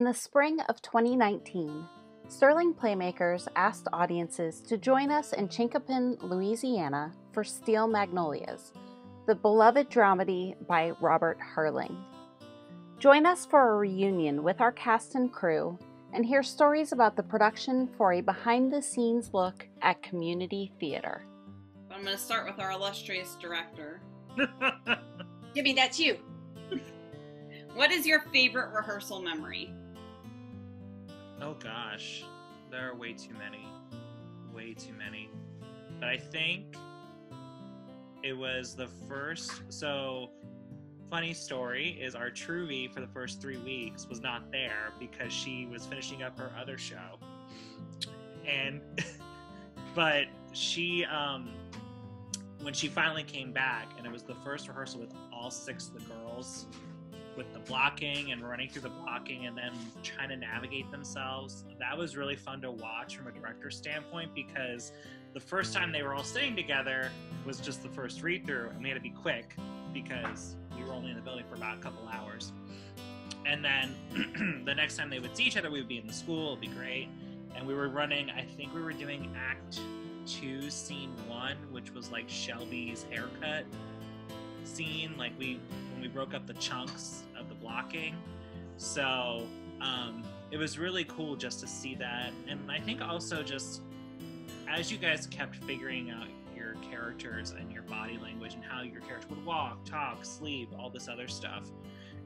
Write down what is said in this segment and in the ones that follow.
In the spring of 2019, Sterling Playmakers asked audiences to join us in Chinquapin, Louisiana for Steel Magnolias, the beloved dramedy by Robert Harling. Join us for a reunion with our cast and crew and hear stories about the production for a behind the scenes look at community theater. I'm going to start with our illustrious director. Jimmy, that's you. what is your favorite rehearsal memory? Oh gosh, there are way too many. Way too many. But I think it was the first. So, funny story is our Truvy for the first three weeks was not there because she was finishing up her other show. And, but she, um, when she finally came back, and it was the first rehearsal with all six of the girls, with the blocking and running through the blocking and then trying to navigate themselves. That was really fun to watch from a director's standpoint because the first time they were all sitting together was just the first read through, and we had to be quick because we were only in the building for about a couple hours. And then the next time they would see each other, we would be in the school, it'd be great. And we were running, I think we were doing act two, scene one, which was like Shelby's haircut scene. Like we, we broke up the chunks of the blocking. So um, it was really cool just to see that. And I think also just as you guys kept figuring out your characters and your body language and how your character would walk, talk, sleep, all this other stuff,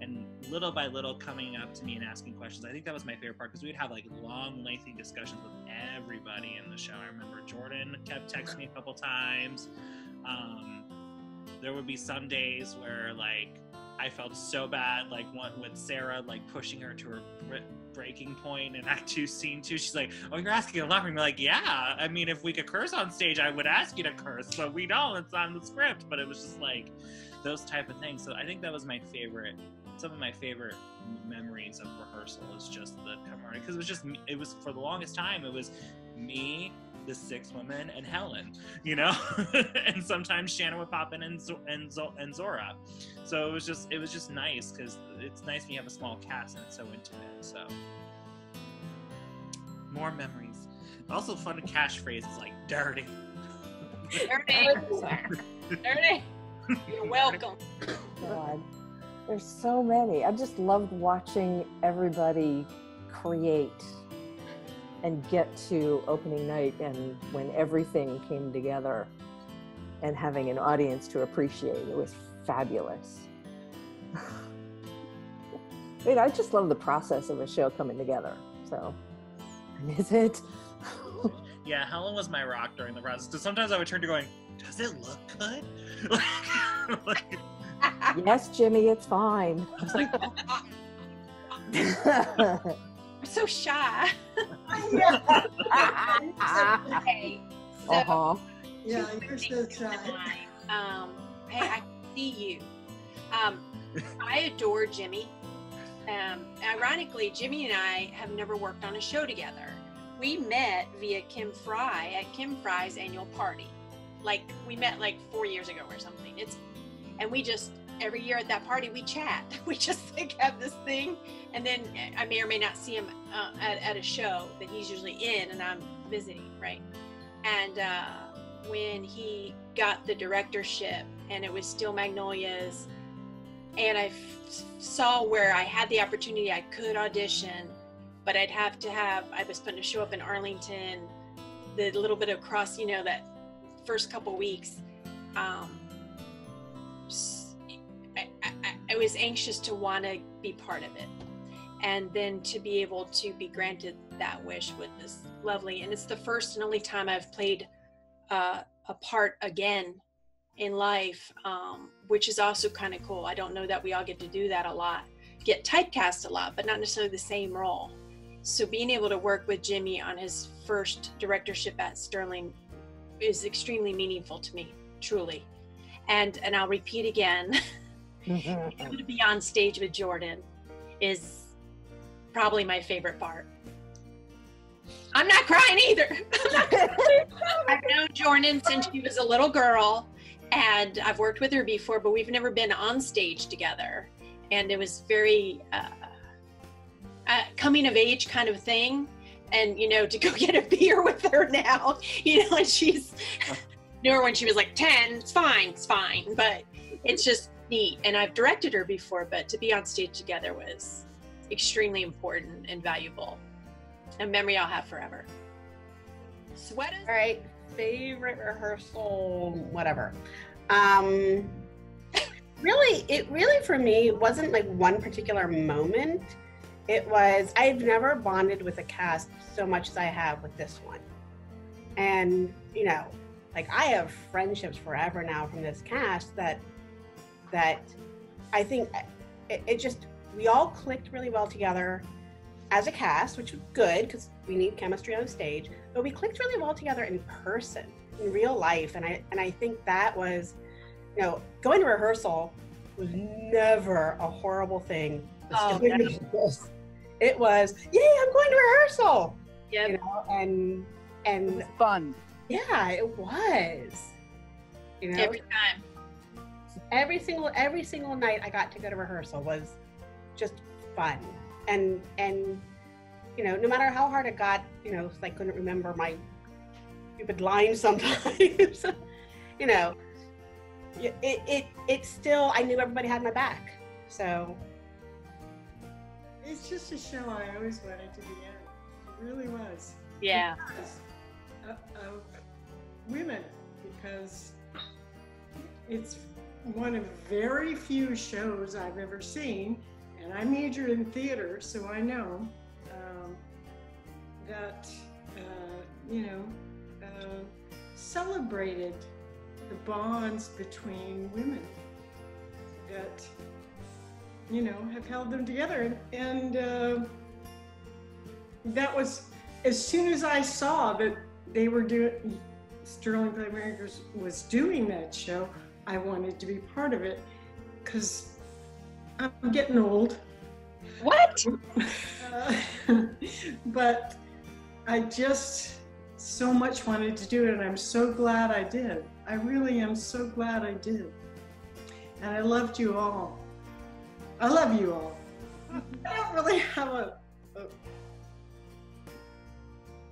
and little by little coming up to me and asking questions. I think that was my favorite part because we'd have like long, lengthy discussions with everybody in the show. I remember Jordan kept texting me a couple times. Um, there would be some days where like I felt so bad, like one with Sarah, like pushing her to her breaking point in Act Two, Scene Two. She's like, "Oh, you're asking a lot from me." Like, yeah. I mean, if we could curse on stage, I would ask you to curse, but we don't. It's on the script. But it was just like those type of things. So I think that was my favorite. Some of my favorite memories of rehearsal is just the camaraderie because it was just it was for the longest time it was me the six women and Helen, you know, and sometimes Shannon would pop in and and, and Zora. So it was just it was just nice because it's nice when you have a small cast and it's so intimate. So more memories. Also, fun catchphrases like "dirty." Dirty. dirty. You're welcome. God, there's so many. I just loved watching everybody create and get to opening night and when everything came together and having an audience to appreciate it was fabulous I mean, I just love the process of a show coming together. So, is it? yeah, Helen was my rock during the process. Because sometimes I would turn to going, "Does it look good?" like, yes, Jimmy, it's fine. I was like, oh, I'm so shy. Hey, so, uh-huh. Yeah, you're so shy. Um, hey, I see you. Um, I adore Jimmy. Um, ironically, Jimmy and I have never worked on a show together. We met via Kim Fry at Kim Fry's annual party. Like we met like four years ago or something. It's and we just every year at that party we chat. We just like have this thing, and then I may or may not see him uh, at, at a show that he's usually in, and I'm visiting, right? And uh, when he got the directorship, and it was Steel Magnolias, and I f- saw where I had the opportunity, I could audition, but I'd have to have. I was going to show up in Arlington, the little bit of cross, you know, that first couple weeks. Um, I, was anxious to want to be part of it and then to be able to be granted that wish was lovely and it's the first and only time i've played uh, a part again in life um, which is also kind of cool. I don't know that we all get to do that a lot get typecast a lot but not necessarily the same role. So being able to work with jimmy on his first directorship at sterling is extremely meaningful to me truly. And and i'll repeat again to be on stage with jordan is probably my favorite part. I'm not crying either. I've known Jordan since she was a little girl, and I've worked with her before, but we've never been on stage together. And it was very uh, uh, coming of age kind of thing. And you know, to go get a beer with her now, you know, and she's knew her when she was like 10, it's fine, it's fine. But it's just neat. And I've directed her before, but to be on stage together was extremely important and valuable. A memory I'll have forever. Sweat All right, favorite rehearsal, whatever. Um, really, it really for me wasn't like one particular moment. It was I've never bonded with a cast so much as I have with this one, and you know, like I have friendships forever now from this cast that that I think uh, it, it just we all clicked really well together as a cast, which was good because we need chemistry on stage. But we clicked really well together in person, in real life, and I and I think that was, you know, going to rehearsal was never a horrible thing. Oh, It was, yay, I'm going to rehearsal. Yep. You know, and and It's fun. yeah, it was. You know, Every time. Every single every single night I got to go to rehearsal was just fun. And and you know, no matter how hard it got, you know, I couldn't remember my stupid lines sometimes. you know, it, it it it still I knew everybody had my back. So It's just a show I always wanted to be in. It really was. Yeah. Because of, of women, because it's one of very few shows I've ever seen, and I majored in theater, so I know um, that uh, you know uh, celebrated the bonds between women that you know have held them together, and uh, that was as soon as I saw that they were doing Sterling Playmakers was doing that show, I wanted to be part of it because I'm getting old. What? Uh, but I just so much wanted to do it, and I'm so glad I did. I really am so glad I did. And I loved you all. I love you all. I don't really have a, a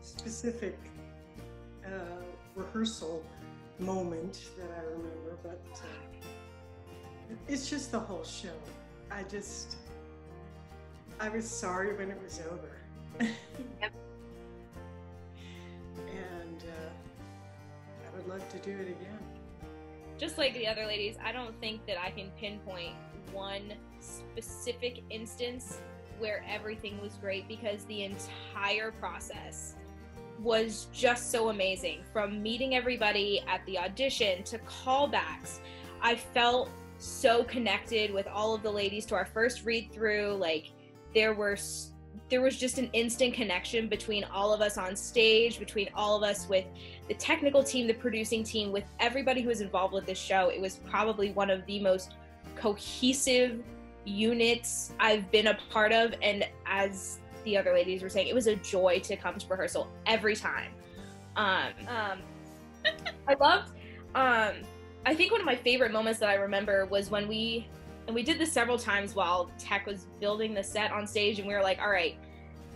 specific uh, rehearsal moment that I remember, but uh, it's just the whole show. I just, I was sorry when it was over. And uh, I would love to do it again. just like the other ladies, I don't think that I can pinpoint one specific instance where everything was great because the entire process was just so amazing. From meeting everybody at the audition to callbacks, I felt so connected with all of the ladies to our first read through. Like there were there was just an instant connection between all of us on stage, between all of us with the technical team, the producing team, with everybody who was involved with this show. It was probably one of the most cohesive units I've been a part of. And as the other ladies were saying, it was a joy to come to rehearsal every time. Um, um, I loved, um, I think one of my favorite moments that I remember was when we, and we did this several times while Tech was building the set on stage, and we were like, all right,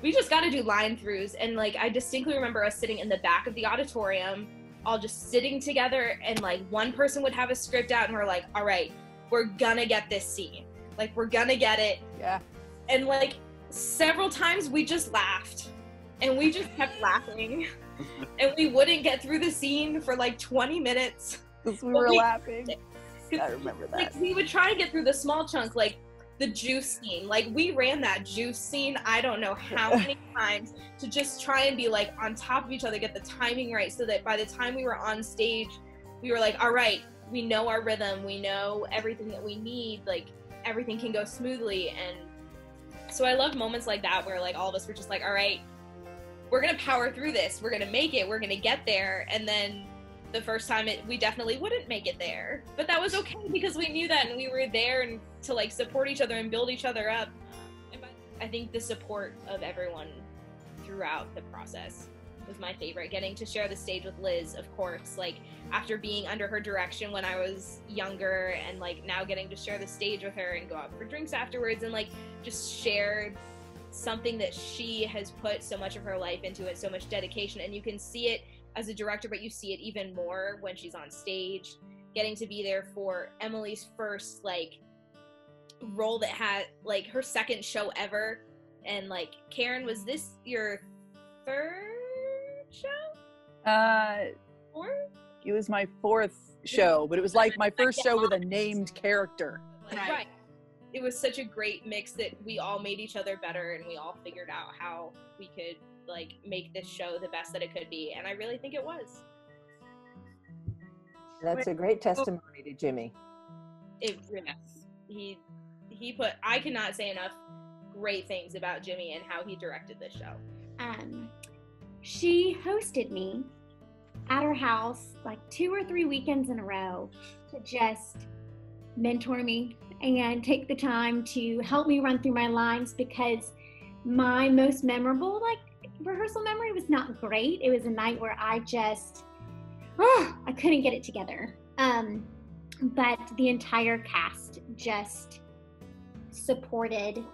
we just got to do line throughs. And like, I distinctly remember us sitting in the back of the auditorium, all just sitting together, and like one person would have a script out, and we're like, all right, we're gonna get this scene. Like, we're gonna get it. Yeah. And like, several times we just laughed, and we just kept laughing, and we wouldn't get through the scene for like 20 minutes. Because we were we- laughing. I remember that. Like, we would try to get through the small chunk, like the juice scene. Like, we ran that juice scene, I don't know how many times, to just try and be like on top of each other, get the timing right, so that by the time we were on stage, we were like, all right, we know our rhythm, we know everything that we need, like, everything can go smoothly. And so I love moments like that where, like, all of us were just like, all right, we're gonna power through this, we're gonna make it, we're gonna get there. And then the first time it we definitely wouldn't make it there. But that was okay because we knew that and we were there and to like support each other and build each other up. I think the support of everyone throughout the process was my favorite. Getting to share the stage with liz of course like after being under her direction when i was younger and like now getting to share the stage with her and go out for drinks afterwards and like just share something that she has put so much of her life into it, so much dedication, and you can see it as a director, but you see it even more when she's on stage, getting to be there for Emily's first like role that had like her second show ever, and like Karen, was this your third show? Uh, Fourth? it was my fourth show, but it was like my first show with a named character. Right. It was such a great mix that we all made each other better and we all figured out how we could like make this show the best that it could be. And I really think it was. That's a great testimony to Jimmy. It really he he put I cannot say enough great things about Jimmy and how he directed this show. um, she hosted me at her house like two or three weekends in a row to just mentor me and take the time to help me run through my lines because my most memorable like rehearsal memory was not great. It was a night where I just oh, I couldn't get it together. Um, but the entire cast just supported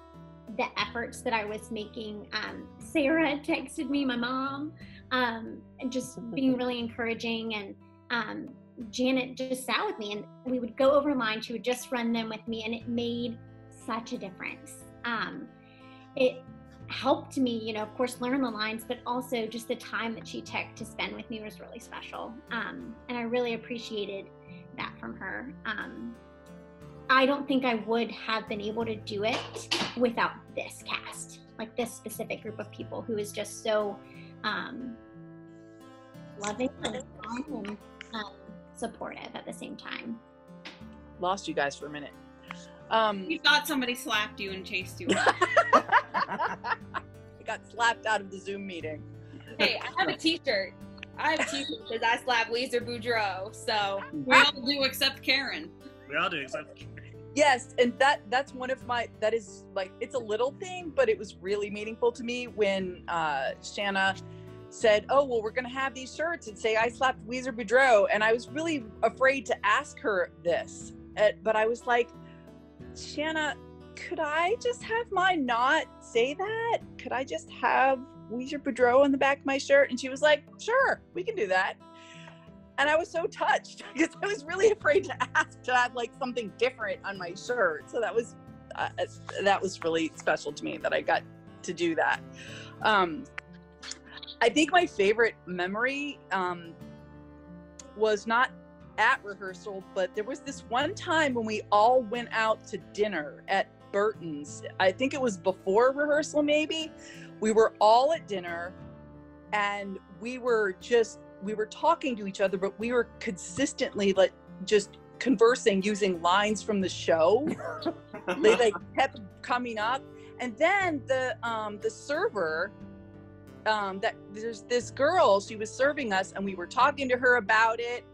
the efforts that I was making. Um, Sarah texted me, my mom, um, and just being really encouraging. And um, Janet just sat with me, and we would go over lines. She would just run them with me, and it made such a difference. Um, it helped me, you know, of course, learn the lines, but also just the time that she took to spend with me was really special. Um, and I really appreciated that from her. I don't think I would have been able to do it without this cast, like this specific group of people who is just so um, loving and, and um, supportive at the same time. Lost you guys for a minute. Um, You thought somebody slapped you and chased you. I got slapped out of the Zoom meeting. Hey, I have a t-shirt. I have a t-shirt that says I slap Ouiser Boudreaux. So we all do except Karen. We all do, except Yes, and that that's one of my that is like it's a little thing, but it was really meaningful to me when uh Shanna said, "Oh, well, we're gonna have these shirts and say I slapped Ouiser Boudreaux," and I was really afraid to ask her this, uh, but I was like, Shanna, could I just have mine not say that? Could I just have Ouiser Boudreaux on the back of my shirt? And she was like, Sure, we can do that. And I was so touched because I was really afraid to ask to have like something different on my shirt. So that was uh, that was really special to me that I got to do that. Um, I think my favorite memory um, was not at rehearsal, but there was this one time when we all went out to dinner at Burton's. I think it was before rehearsal, maybe. We were all at dinner and we were just we were talking to each other, but we were consistently like just conversing using lines from the show. they like kept coming up. And then the um the server um that there's this girl, she was serving us and we were talking to her about it.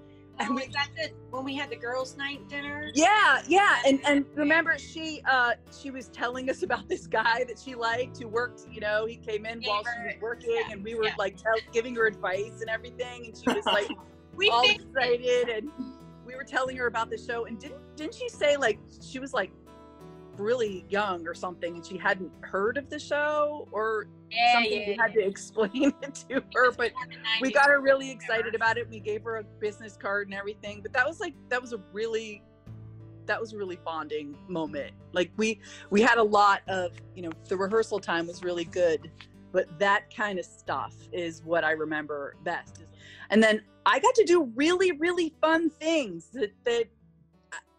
And we got the when we had the girls' night dinner. Yeah, yeah, and and remember she uh she was telling us about this guy that she liked who worked. You know, he came in while she was working, and we were like tell, giving her advice and everything, and she was like We all excited, and we were telling her about the show. And didn't didn't she say like she was like really young or something, and she hadn't heard of the show or Yeah, something? yeah, we had to explain it to her, but we got her really excited about it. We gave her a business card and everything. But that was like that was a really that was a really bonding moment. Like we we had a lot of, you know, the rehearsal time was really good, but that kind of stuff is what I remember best. And then I got to do really really fun things that that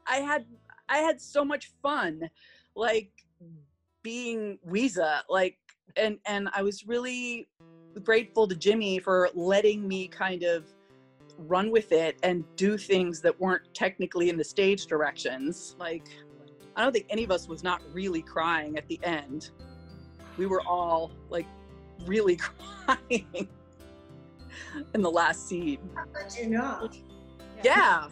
I had I had so much fun like being Ouiser like and and I was really grateful to Jimmy for letting me kind of run with it and do things that weren't technically in the stage directions. Like, I don't think any of us was not really crying at the end. We were all like really crying in the last scene. But you not. Yeah.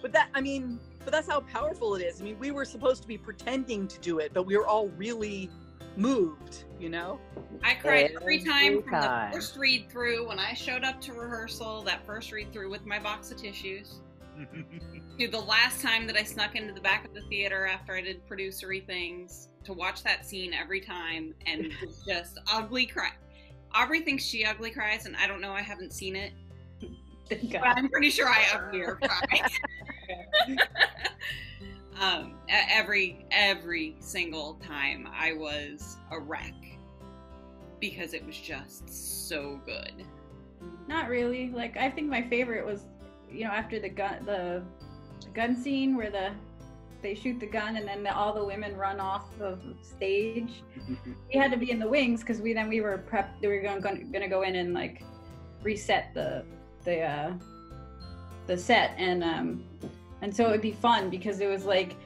But that, I mean, but that's how powerful it is. I mean, we were supposed to be pretending to do it, but we were all really moved, you know? I cried every Every time from time. the first read through when I showed up to rehearsal, that first read through with my box of tissues, to the last time that I snuck into the back of the theater after I did producery things to watch that scene every time and just ugly cry. Aubrey thinks she ugly cries, and I don't know. I haven't seen it, but I'm pretty sure I ugly or cry. Um, every every single time I was a wreck because it was just so good. Not really. Like I think my favorite was, you know, after the gun the gun scene where the they shoot the gun and then the, all the women run off of stage. we had to be in the wings because we then we were prepped. We were going going to go in and like reset the the uh, the set and um and so it would be fun because it was like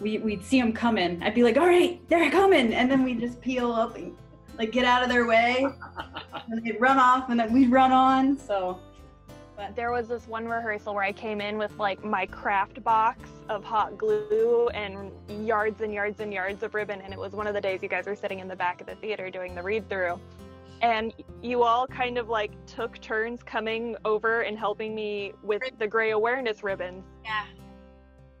we we'd see them coming. I'd be like, all right, they're coming, and then we'd just peel up and like get out of their way, and they'd run off, and then we'd run on. So. But There was this one rehearsal where I came in with like my craft box of hot glue and yards and yards and yards of ribbon. And it was one of the days you guys were sitting in the back of the theater doing the read through. And you all kind of like took turns coming over and helping me with the gray awareness ribbons. Yeah.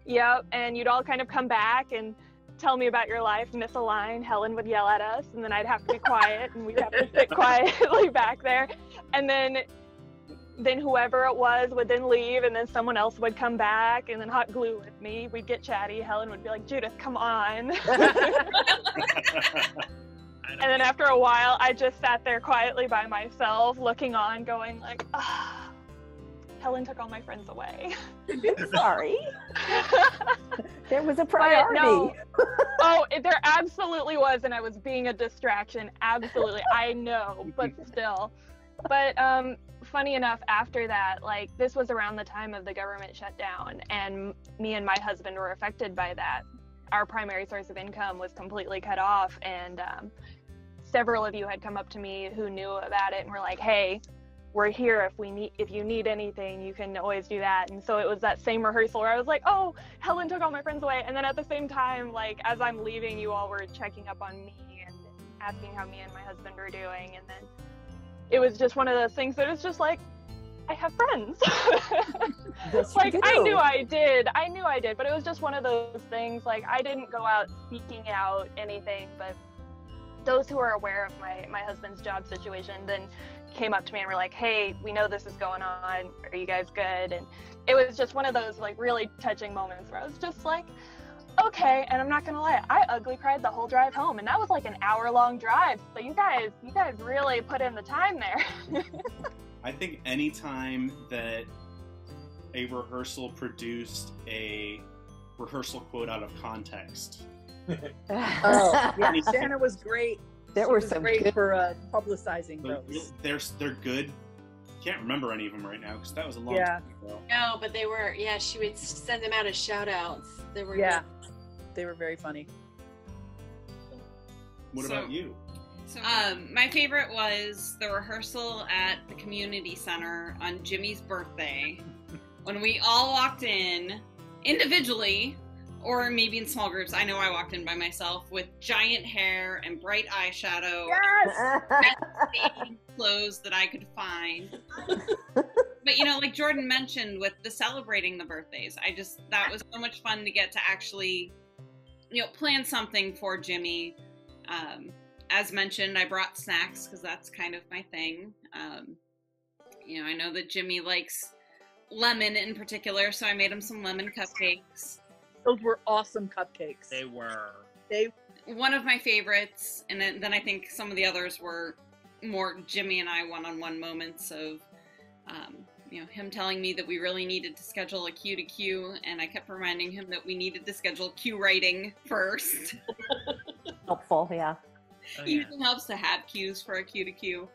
Yep. And you'd all kind of come back and tell me about your life, miss a line. Helen would yell at us, and then I'd have to be quiet, and we'd have to sit quietly back there. And then then whoever it was would then leave and then someone else would come back and then hot glue with me we'd get chatty helen would be like judith come on and then after a while i just sat there quietly by myself looking on going like ah, helen took all my friends away Sorry. there was a priority. no. oh, it- there absolutely was, and I was being a distraction. Absolutely, I know, but still. But um, funny enough, after that, like this was around the time of the government shutdown, and me and my husband were affected by that. Our primary source of income was completely cut off, and um, several of you had come up to me who knew about it and were like, "Hey, we're here. If we need if you need anything you can always do that. And so it was that same rehearsal where i was like oh helen took all my friends away. And then at the same time like as i'm leaving you all were checking up on me and asking how me and my husband were doing. And then it was just one of those things that was just like i have friends. Yes, like i knew i did. I knew i did. But it was just one of those things like i didn't go out seeking out anything but those who are aware of my my husband's job situation then came up to me and were like hey we know this is going on. Are you guys good? And it was just one of those like really touching moments where i was just like okay. And i'm not gonna lie i ugly cried the whole drive home and that was like an hour long drive. So you guys you guys really put in the time there. I think any time that a rehearsal produced a rehearsal quote out of context. Oh, yeah, Shanna was great. There She were was some great good- for uh, publicizing They're, those. they're they're good. Can't remember any of them right now because that was a long Yeah. time ago. No, but they were. Yeah, she would send them out as shout outs. They were. Yeah, they were very funny. What So- about you? Um, my favorite was the rehearsal at the community center on Jimmy's birthday when we all walked in individually or maybe in small groups. I know I walked in by myself with giant hair and bright eyeshadow, and clothes that I could find. but you know, like Jordan mentioned with the celebrating the birthdays, I just that was so much fun to get to actually, you know, plan something for Jimmy. Um, as mentioned, I brought snacks because that's kind of my thing. Um, you know, I know that Jimmy likes lemon in particular, so I made him some lemon cupcakes. Those were awesome cupcakes. They were. They One of my favorites, and then, then I think some of the others were more Jimmy and I one-on-one moments of, um, you know, him telling me that we really needed to schedule a cue to cue, and I kept reminding him that we needed to schedule cue writing first. Helpful, yeah. Oh, It usually helps to have cues for a cue to cue.